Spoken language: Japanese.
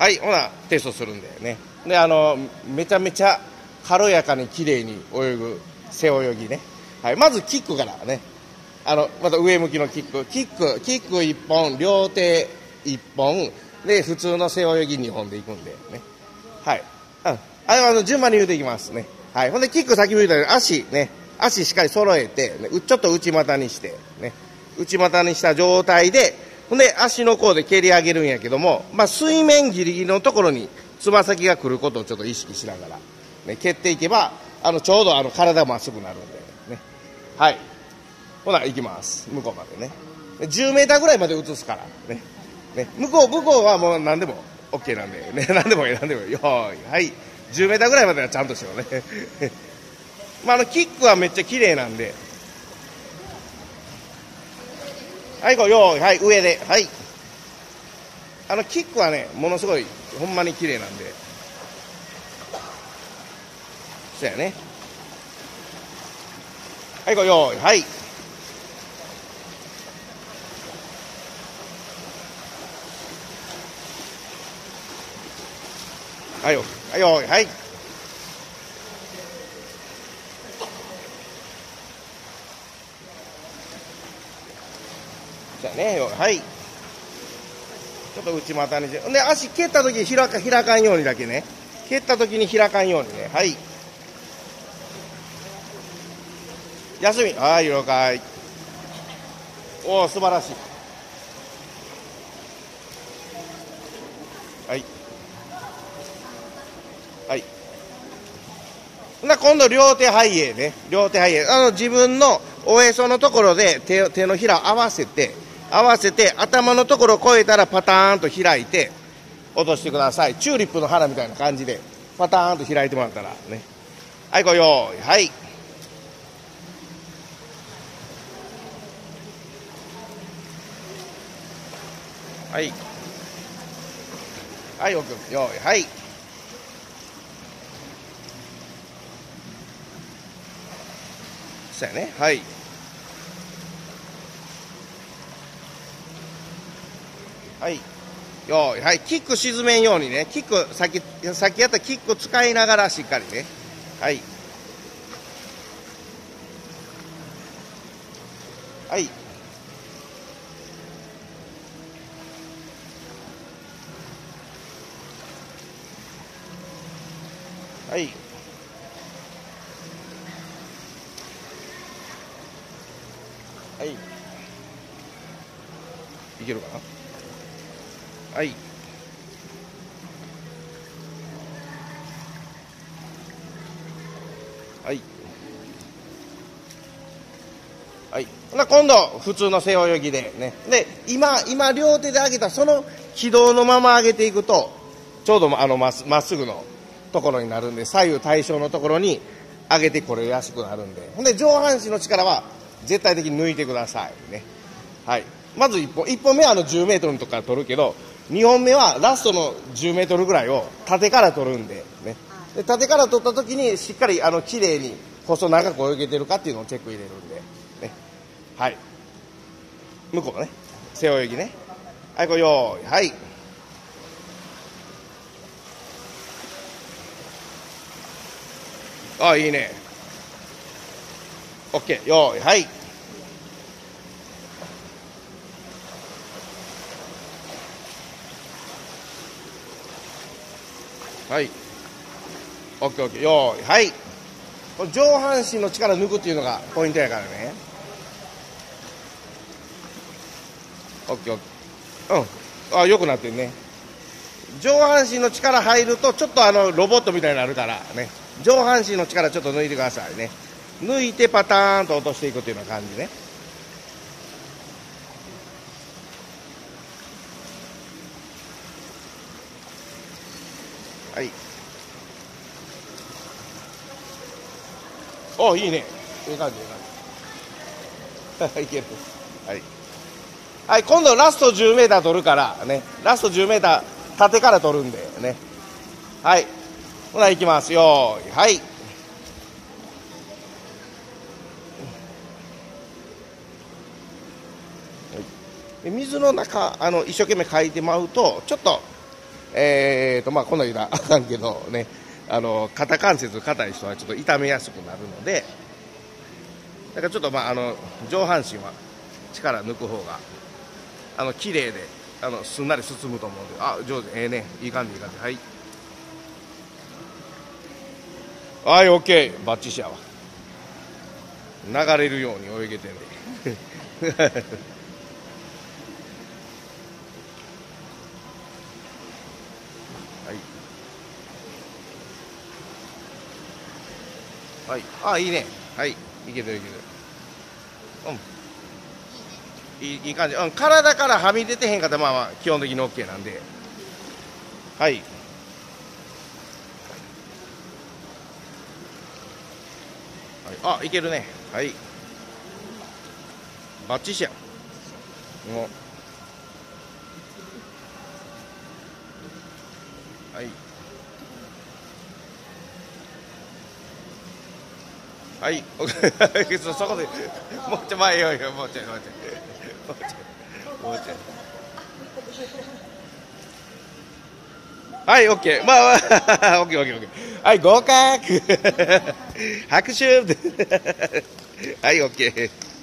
はいほなテストするんでね。であのめちゃめちゃ軽やかに綺麗に泳ぐ背泳ぎね、はい、まずキックからね。あのまた上向きのキック。キックキック1本両手1本。で普通の背泳ぎ2本でいくんでね。はい、うん、ああの順番に言うていきますね。はい。ほんでキック先向いたら足ね。足しっかり揃えて、ね、ちょっと内股にしてね。内股にした状態でほんで足の甲で蹴り上げるんやけども、まあ、水面ギリギリのところにつま先が来ることをちょっと意識しながら、ね、蹴っていけばあのちょうどあの体まっすぐなるんでね。はい。ほな行きます。向こうまでね。10メーターぐらいまで移すからね。ね。向こう向こうはもう何でも OK なんでね。何でもいい何でもいいよーい。はい。10メーターぐらいまではちゃんとしようね。まあ、あのキックはめっちゃ綺麗なんではいこうよーはい上で。はい。あのキックはねものすごいほんまに綺麗なんで。そうやね。はいこうよーはい。はいよはいよはい。じゃあねはい。ちょっと内股にしてで足蹴った時開か開かんようにだけね。蹴った時に開かんようにね。はい。休み。はい了解。おお素晴らしい。はい。はい。な今度両手背泳ね。両手背泳あの自分のおへそのところで手手のひら合わせて合わせて頭のところを越えたらパターンと開いて落としてください。チューリップの花みたいな感じでパターンと開いてもらったらね。はいこうよーい。はい。はい。はい奥よーい。はい。そうやね。はい。はい。よい。はい。キック沈めんようにね。キックさっきさっきやったキック使いながらしっかりね。はい。はい。はい。はい。いけるかな？はい。はい。はい。な今度普通の背泳ぎでね。で今今両手で上げたその軌道のまま上げていくとちょうどあのまっすぐのところになるんで左右対称のところに上げてこれやすくなるんで。ほんで上半身の力は絶対的に抜いてください。ね。はい。まず1本1本目はあの10メートルのとこから取るけど2本目はラストの10メートルぐらいを縦から取るんで,、ね、で縦から取った時にしっかりあの綺麗に細長く泳げてるかっていうのをチェック入れるんで、ね、はい。向こうね。背泳ぎね。はいこれよーいはい。あいいね。OK よー。いはいはい。OKOK よーい。はい。上半身の力抜くっていうのがポイントやからね。OKOK うん。あよくなってるね。上半身の力入るとちょっとあのロボットみたいになるからね。上半身の力ちょっと抜いてくださいね。抜いてパターンと落としていくっていうような感じね。はい。おいいね。いい感じいい感じ。いける。はい。はい今度ラスト 10m 取るからね。ラスト 10m 縦から取るんでね。はい。ほな行きますよ。はい。水の中あの一生懸命書いてまうとちょっと、ええーと、まあ、この間 あかんけどね、あの、肩関節硬い人はちょっと痛めやすくなるので、だからちょっとまあ、あの、上半身は力抜く方が、あの、綺麗で、あの、すんなり進むと思うんで、あ、上手、ええね、いい感じ、いい感じ、はい。はい、オッケー、バッチシやわ。流れるように泳げてんで。はい。あ、いいね。はい。いけてるいける。うん。いいいい感じ。うん。体からはみ出てへんかったら、まあまあ、基本的に OK なんで。はい。はい、あ、いけるね。はい。バッチシや。もう。はい。はい、そ そこで、もうちょい前よよ、もうちょい、もうちょい、もうちょい、もうちょい。はい、オッケー。まあ、まあ、オッケー、オッケー、オッケー。はい、合格 拍手はい、オッケー。